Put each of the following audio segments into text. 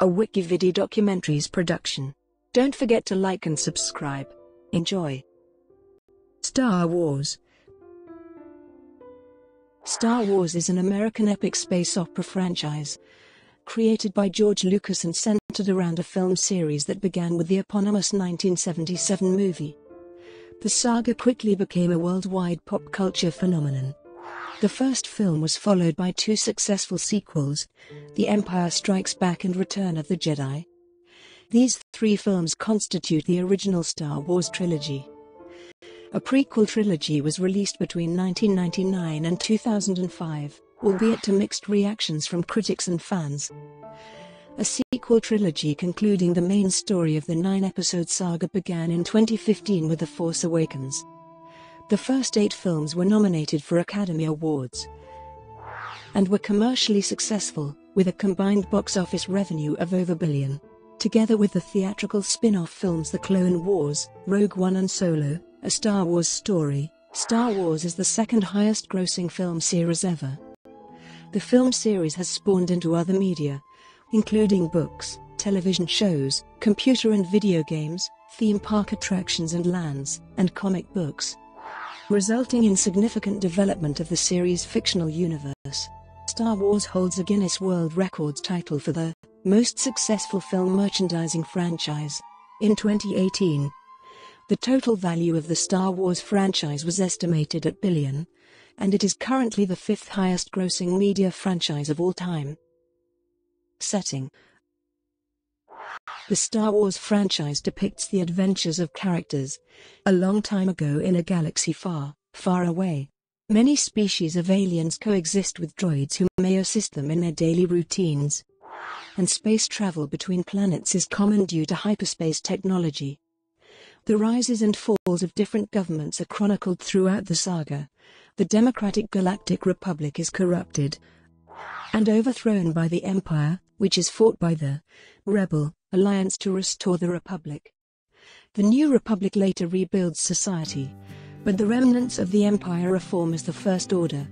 a Wikividi documentaries production. Don't forget to like and subscribe. Enjoy. Star Wars Star Wars is an American epic space opera franchise created by George Lucas and centered around a film series that began with the eponymous 1977 movie. The saga quickly became a worldwide pop culture phenomenon. The first film was followed by two successful sequels, The Empire Strikes Back and Return of the Jedi. These three films constitute the original Star Wars trilogy. A prequel trilogy was released between 1999 and 2005, albeit to mixed reactions from critics and fans. A sequel trilogy concluding the main story of the nine-episode saga began in 2015 with The Force Awakens. The first eight films were nominated for Academy Awards and were commercially successful, with a combined box office revenue of over a billion. Together with the theatrical spin-off films The Clone Wars, Rogue One and Solo, A Star Wars Story, Star Wars is the second highest grossing film series ever. The film series has spawned into other media, including books, television shows, computer and video games, theme park attractions and lands, and comic books resulting in significant development of the series' fictional universe. Star Wars holds a Guinness World Records title for the most successful film merchandising franchise. In 2018, the total value of the Star Wars franchise was estimated at billion, and it is currently the fifth highest grossing media franchise of all time. Setting The Star Wars franchise depicts the adventures of characters a long time ago in a galaxy far, far away. Many species of aliens coexist with droids who may assist them in their daily routines. And space travel between planets is common due to hyperspace technology. The rises and falls of different governments are chronicled throughout the saga. The Democratic Galactic Republic is corrupted and overthrown by the Empire, which is fought by the Rebel Alliance to restore the Republic. The New Republic later rebuilds society, but the remnants of the Empire reform as the First Order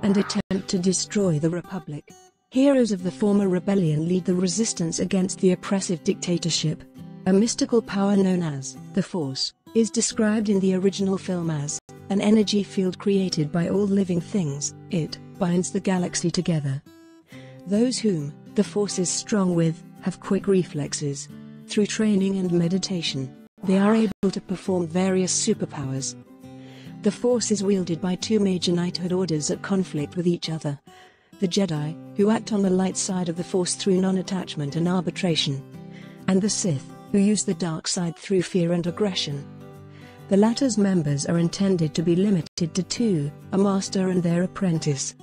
and attempt to destroy the Republic. Heroes of the former rebellion lead the resistance against the oppressive dictatorship. A mystical power known as the Force is described in the original film as an energy field created by all living things. It binds the galaxy together. Those whom the Force is strong with have quick reflexes. Through training and meditation, they are able to perform various superpowers. The Force is wielded by two major knighthood orders at conflict with each other. The Jedi, who act on the light side of the Force through non-attachment and arbitration. And the Sith, who use the dark side through fear and aggression. The latter's members are intended to be limited to two, a master and their apprentice.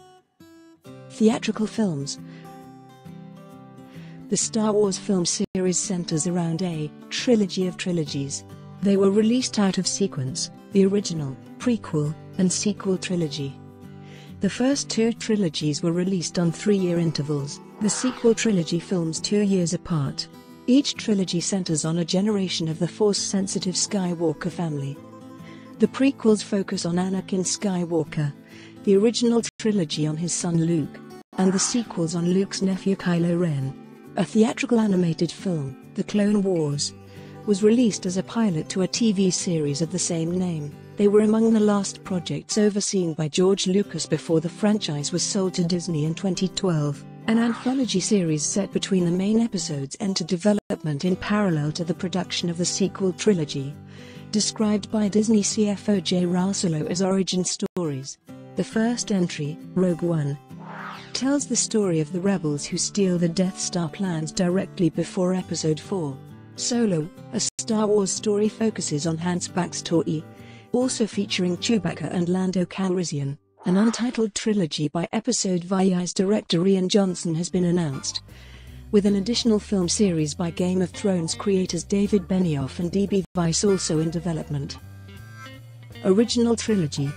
Theatrical films The Star Wars film series centers around a trilogy of trilogies. They were released out of sequence, the original, prequel, and sequel trilogy. The first two trilogies were released on three-year intervals, the sequel trilogy films two years apart. Each trilogy centers on a generation of the Force-sensitive Skywalker family. The prequels focus on Anakin Skywalker, the original trilogy on his son Luke, and the sequels on Luke's nephew Kylo Ren. A theatrical animated film, The Clone Wars, was released as a pilot to a TV series of the same name. They were among the last projects overseen by George Lucas before the franchise was sold to Disney in 2012. An anthology series set between the main episodes entered development in parallel to the production of the sequel trilogy, described by Disney CFO Jay Rasulo as origin stories. The first entry, Rogue One, tells the story of the rebels who steal the Death Star plans directly before Episode 4. Solo, a Star Wars story focuses on Han's backstory, also featuring Chewbacca and Lando Calrissian. An untitled trilogy by episode Vi's director Rian Johnson has been announced, with an additional film series by Game of Thrones creators David Benioff and D.B. Weiss also in development. Original Trilogy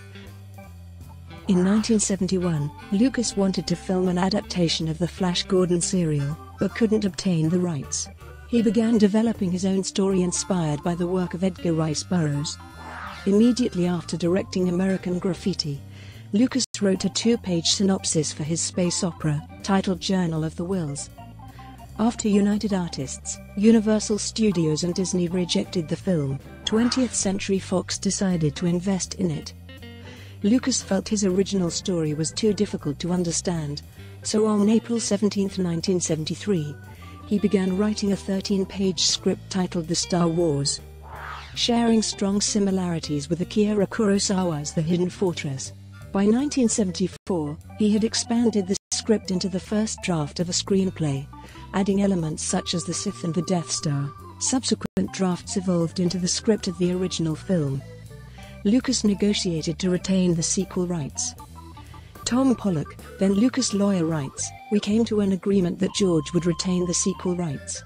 In 1971, Lucas wanted to film an adaptation of the Flash Gordon serial, but couldn't obtain the rights. He began developing his own story inspired by the work of Edgar Rice Burroughs. Immediately after directing American Graffiti, Lucas wrote a two-page synopsis for his space opera, titled Journal of the Whills. After United Artists, Universal Studios and Disney rejected the film, 20th Century Fox decided to invest in it. Lucas felt his original story was too difficult to understand, so on April 17, 1973, he began writing a 13-page script titled The Star Wars. Sharing strong similarities with Akira Kurosawa's The Hidden Fortress. By 1974, he had expanded the script into the first draft of a screenplay, adding elements such as the Sith and the Death Star. Subsequent drafts evolved into the script of the original film. Lucas negotiated to retain the sequel rights. Tom Pollock, then Lucas lawyer writes, We came to an agreement that George would retain the sequel rights.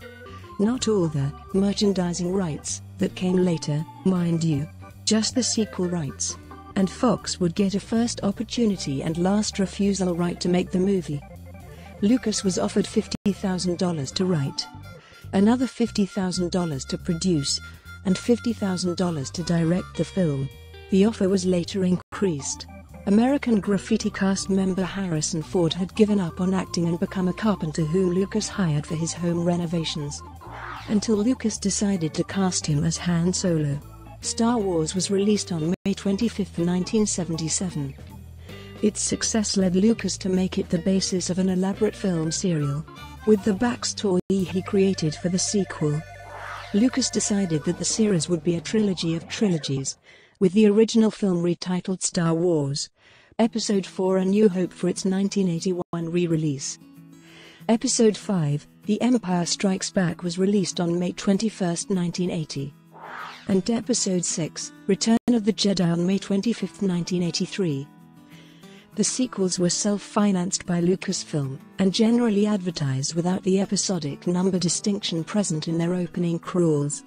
Not all the merchandising rights that came later, mind you. Just the sequel rights. And Fox would get a first opportunity and last refusal right to make the movie. Lucas was offered $50,000 to write, another $50,000 to produce, and $50,000 to direct the film. The offer was later increased. American Graffiti cast member Harrison Ford had given up on acting and become a carpenter whom Lucas hired for his home renovations. Until Lucas decided to cast him as Han Solo. Star Wars was released on May 25, 1977. Its success led Lucas to make it the basis of an elaborate film serial. With the backstory he created for the sequel, Lucas decided that the series would be a trilogy of trilogies, with the original film retitled Star Wars, Episode 4 A New Hope for its 1981 re-release. Episode 5, The Empire Strikes Back was released on May 21, 1980. And Episode 6, Return of the Jedi on May 25, 1983. The sequels were self-financed by Lucasfilm, and generally advertised without the episodic number distinction present in their opening crawls.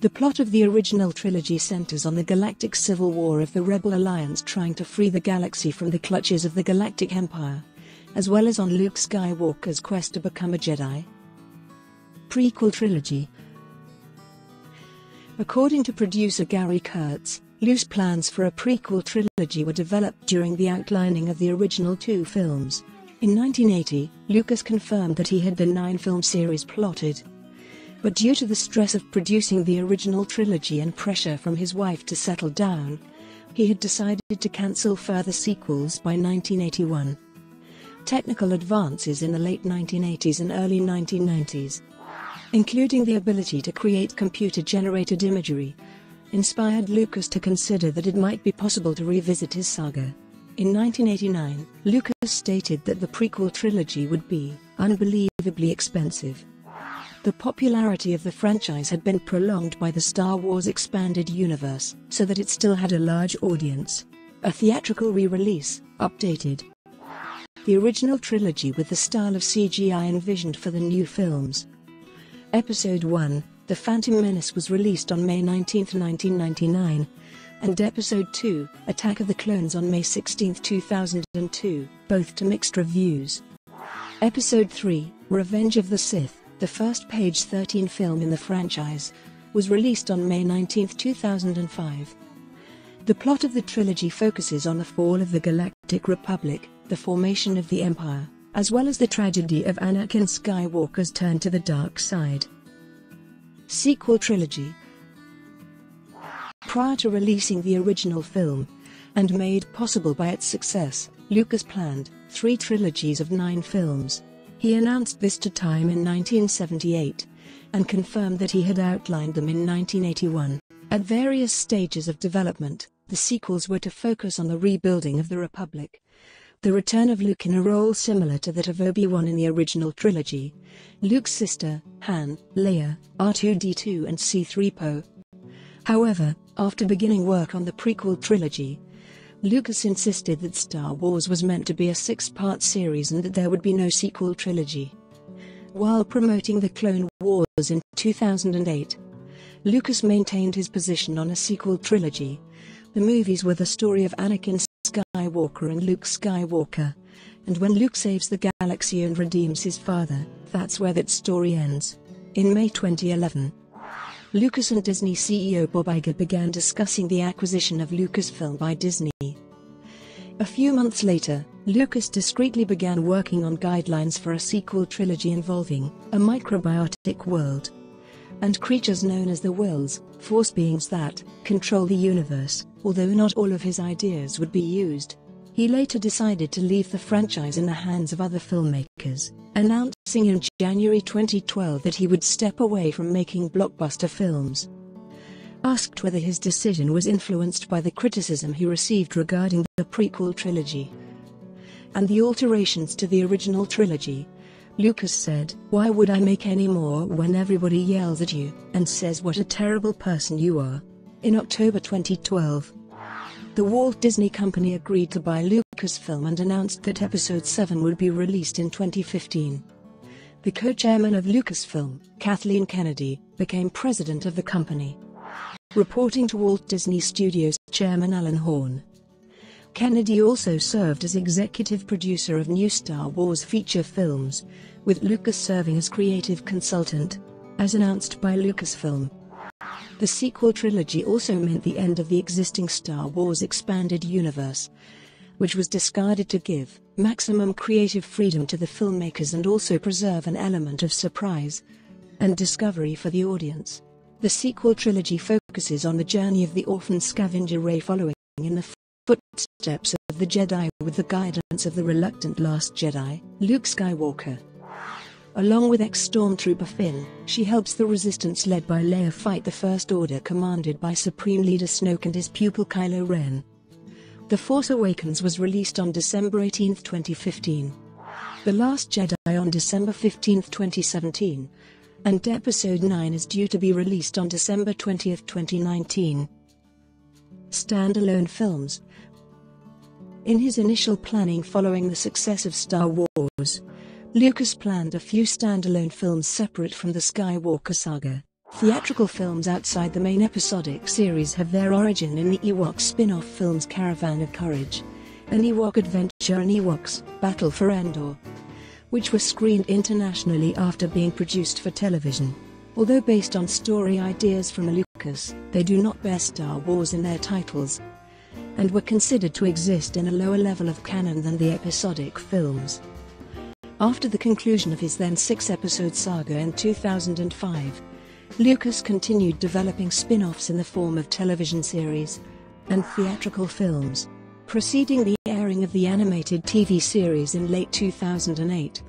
The plot of the original trilogy centers on the galactic civil war of the Rebel Alliance trying to free the galaxy from the clutches of the Galactic Empire, as well as on Luke Skywalker's quest to become a Jedi. Prequel Trilogy According to producer Gary Kurtz, loose plans for a prequel trilogy were developed during the outlining of the original two films. In 1980, Lucas confirmed that he had the nine-film series plotted, but due to the stress of producing the original trilogy and pressure from his wife to settle down, he had decided to cancel further sequels by 1981. Technical advances in the late 1980s and early 1990s, including the ability to create computer-generated imagery, inspired Lucas to consider that it might be possible to revisit his saga. In 1989, Lucas stated that the prequel trilogy would be unbelievably expensive the popularity of the franchise had been prolonged by the Star Wars Expanded Universe, so that it still had a large audience. A theatrical re-release, updated. The original trilogy with the style of CGI envisioned for the new films. Episode 1, The Phantom Menace was released on May 19, 1999, and Episode 2, Attack of the Clones on May 16, 2002, both to mixed reviews. Episode 3, Revenge of the Sith, the first PG-13 film in the franchise, was released on May 19, 2005. The plot of the trilogy focuses on the fall of the Galactic Republic, the formation of the Empire, as well as the tragedy of Anakin Skywalker's turn to the dark side. Sequel Trilogy Prior to releasing the original film, and made possible by its success, Lucas planned three trilogies of nine films, he announced this to Time in 1978 and confirmed that he had outlined them in 1981. At various stages of development, the sequels were to focus on the rebuilding of the Republic. The return of Luke in a role similar to that of Obi-Wan in the original trilogy, Luke's sister, Han, Leia, R2-D2 and C-3PO. However, after beginning work on the prequel trilogy, Lucas insisted that Star Wars was meant to be a six-part series and that there would be no sequel trilogy. While promoting the Clone Wars in 2008, Lucas maintained his position on a sequel trilogy. The movies were the story of Anakin Skywalker and Luke Skywalker, and when Luke saves the galaxy and redeems his father, that's where that story ends. In May 2011, Lucas and Disney CEO Bob Iger began discussing the acquisition of Lucasfilm by Disney. A few months later, Lucas discreetly began working on guidelines for a sequel trilogy involving a microbiotic world and creatures known as the Whills, force beings that control the universe, although not all of his ideas would be used. He later decided to leave the franchise in the hands of other filmmakers, announcing in January 2012 that he would step away from making blockbuster films. Asked whether his decision was influenced by the criticism he received regarding the prequel trilogy and the alterations to the original trilogy, Lucas said, Why would I make any more when everybody yells at you and says what a terrible person you are? In October 2012, the Walt Disney Company agreed to buy Lucasfilm and announced that Episode 7 would be released in 2015. The co-chairman of Lucasfilm, Kathleen Kennedy, became president of the company. Reporting to Walt Disney Studios chairman Alan Horn, Kennedy also served as executive producer of new Star Wars feature films, with Lucas serving as creative consultant, as announced by Lucasfilm. The sequel trilogy also meant the end of the existing Star Wars expanded universe, which was discarded to give maximum creative freedom to the filmmakers and also preserve an element of surprise and discovery for the audience. The sequel trilogy focuses on the journey of the orphan scavenger Rey following in the footsteps of the Jedi with the guidance of the reluctant Last Jedi, Luke Skywalker. Along with ex-stormtrooper Finn, she helps the resistance led by Leia fight the First Order commanded by Supreme Leader Snoke and his pupil Kylo Ren. The Force Awakens was released on December 18, 2015. The Last Jedi on December 15, 2017. And Episode 9 is due to be released on December 20, 2019. Standalone films in his initial planning following the success of Star Wars, Lucas planned a few standalone films separate from the Skywalker saga. Theatrical films outside the main episodic series have their origin in the Ewok spin-off films Caravan of Courage, An Ewok Adventure and Ewoks, Battle for Endor, which were screened internationally after being produced for television. Although based on story ideas from Lucas, they do not bear Star Wars in their titles, and were considered to exist in a lower level of canon than the episodic films. After the conclusion of his then six-episode saga in 2005, Lucas continued developing spin-offs in the form of television series and theatrical films. Preceding the of the animated TV series in late 2008,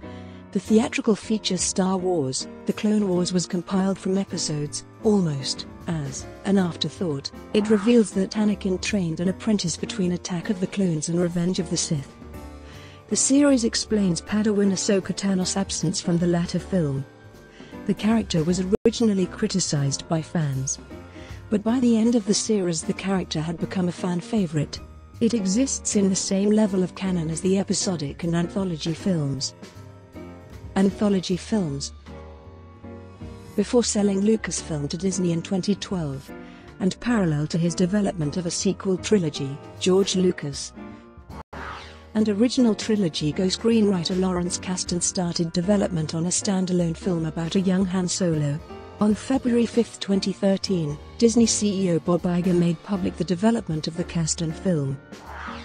the theatrical feature Star Wars, The Clone Wars was compiled from episodes, almost, as an afterthought. It reveals that Anakin trained an apprentice between Attack of the Clones and Revenge of the Sith. The series explains Padawan Ahsoka Tano's absence from the latter film. The character was originally criticized by fans. But by the end of the series the character had become a fan favorite. It exists in the same level of canon as the episodic and anthology films anthology films. Before selling Lucasfilm to Disney in 2012, and parallel to his development of a sequel trilogy, George Lucas and original trilogy co-screenwriter Lawrence Kasdan started development on a standalone film about a young Han Solo. On February 5, 2013, Disney CEO Bob Iger made public the development of the Kasdan film,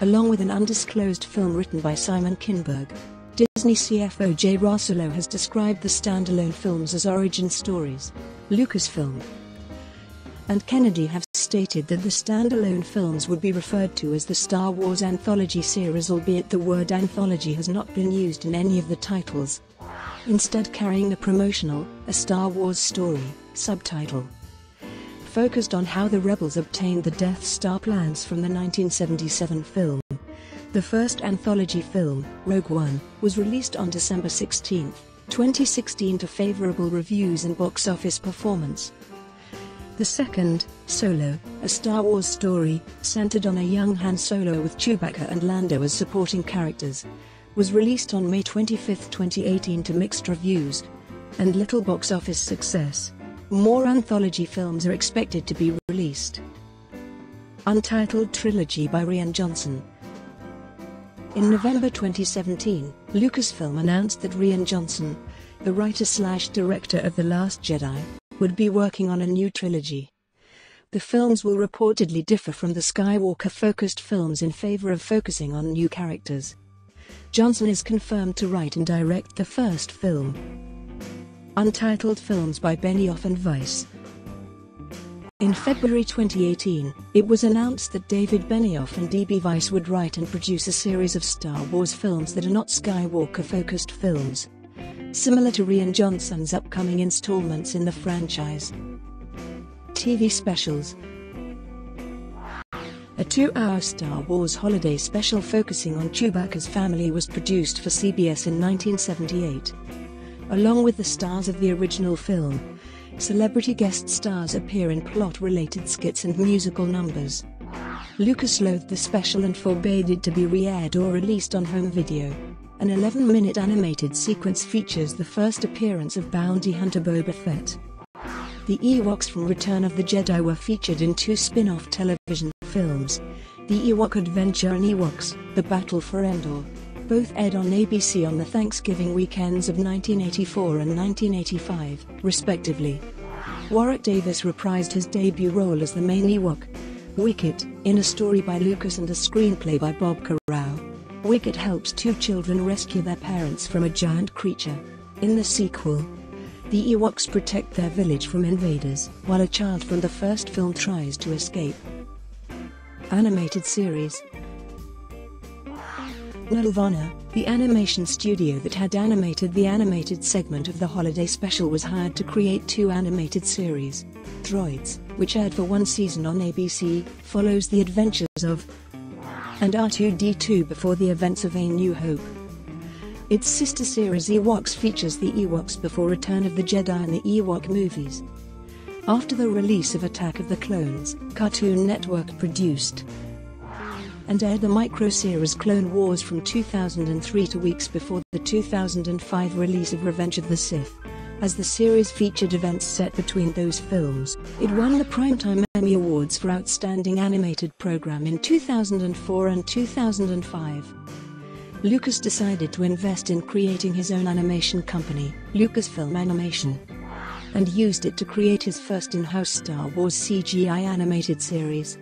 along with an undisclosed film written by Simon Kinberg. Disney CFO Jay Rasulo has described the standalone films as origin stories. Lucasfilm and Kennedy have stated that the standalone films would be referred to as the Star Wars anthology series albeit the word anthology has not been used in any of the titles, instead carrying the promotional, A Star Wars Story, subtitle. Focused on how the rebels obtained the Death Star plans from the 1977 film. The first anthology film, Rogue One, was released on December 16, 2016 to favorable reviews and box office performance. The second, Solo, a Star Wars story, centered on a young Han Solo with Chewbacca and Lando as supporting characters, was released on May 25, 2018 to mixed reviews and little box office success. More anthology films are expected to be released. Untitled Trilogy by Rian Johnson in November 2017, Lucasfilm announced that Rian Johnson, the writer-slash-director of The Last Jedi, would be working on a new trilogy. The films will reportedly differ from the Skywalker-focused films in favor of focusing on new characters. Johnson is confirmed to write and direct the first film. Untitled films by Benioff and Weiss. In February 2018, it was announced that David Benioff and D.B. Weiss would write and produce a series of Star Wars films that are not Skywalker-focused films, similar to Rian Johnson's upcoming installments in the franchise. TV specials two-hour Star Wars holiday special focusing on Chewbacca's family was produced for CBS in 1978. Along with the stars of the original film, celebrity guest stars appear in plot-related skits and musical numbers. Lucas loathed the special and forbade it to be re-aired or released on home video. An 11-minute animated sequence features the first appearance of bounty hunter Boba Fett. The Ewoks from Return of the Jedi were featured in two spin-off television films, The Ewok Adventure and Ewoks, The Battle for Endor. Both aired on ABC on the Thanksgiving weekends of 1984 and 1985, respectively. Warwick Davis reprised his debut role as the main Ewok, Wicket, in a story by Lucas and a screenplay by Bob Carrau. Wicket helps two children rescue their parents from a giant creature. In the sequel, the Ewoks protect their village from invaders, while a child from the first film tries to escape. Animated series Nelvana, the animation studio that had animated the animated segment of the holiday special was hired to create two animated series. Droids, which aired for one season on ABC, follows the adventures of and R2-D2 before the events of A New Hope. Its sister series Ewoks features the Ewoks before Return of the Jedi and the Ewok movies. After the release of Attack of the Clones, Cartoon Network produced and aired the micro-series Clone Wars from 2003 to weeks before the 2005 release of Revenge of the Sith. As the series featured events set between those films, it won the Primetime Emmy Awards for Outstanding Animated Program in 2004 and 2005. Lucas decided to invest in creating his own animation company, Lucasfilm Animation, and used it to create his first in-house Star Wars CGI animated series.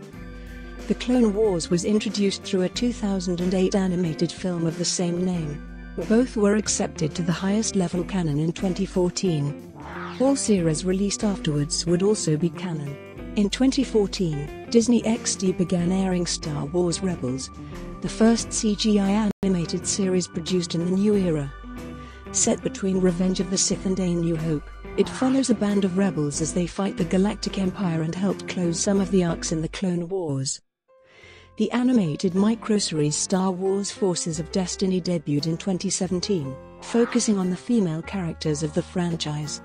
The Clone Wars was introduced through a 2008 animated film of the same name. Both were accepted to the highest level canon in 2014. All series released afterwards would also be canon. In 2014, Disney XD began airing Star Wars Rebels, the first CGI animated series produced in the new era. Set between Revenge of the Sith and A New Hope, it follows a band of rebels as they fight the Galactic Empire and help close some of the arcs in the Clone Wars. The animated microseries Star Wars Forces of Destiny debuted in 2017, focusing on the female characters of the franchise.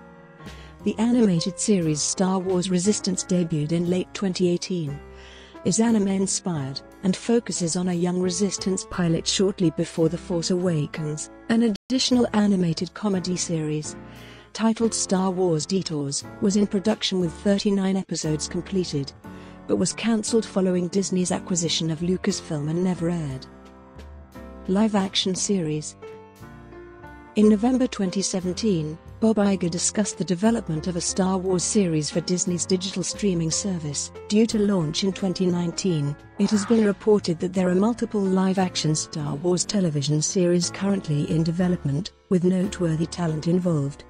The animated series Star Wars Resistance debuted in late 2018, is anime-inspired, and focuses on a young Resistance pilot shortly before The Force Awakens. An additional animated comedy series, titled Star Wars Detours, was in production with 39 episodes completed, but was cancelled following Disney's acquisition of Lucasfilm and never aired. Live-action series In November 2017, Bob Iger discussed the development of a Star Wars series for Disney's digital streaming service, due to launch in 2019. It has been reported that there are multiple live-action Star Wars television series currently in development, with noteworthy talent involved.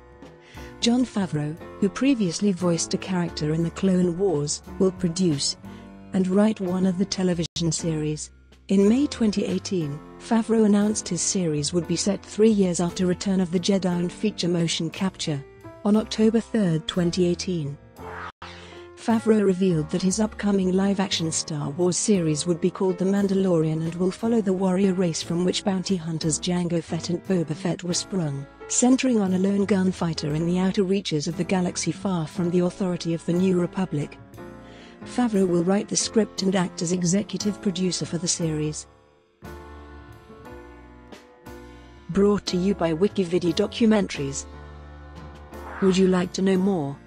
Jon Favreau, who previously voiced a character in the Clone Wars, will produce and write one of the television series. In May 2018, Favreau announced his series would be set three years after Return of the Jedi and feature motion capture. On October 3, 2018, Favreau revealed that his upcoming live-action Star Wars series would be called The Mandalorian and will follow the warrior race from which bounty hunters Jango Fett and Boba Fett were sprung, centering on a lone gunfighter in the outer reaches of the galaxy far from the authority of the New Republic. Favreau will write the script and act as executive producer for the series. Brought to you by Wikividi Documentaries. Would you like to know more?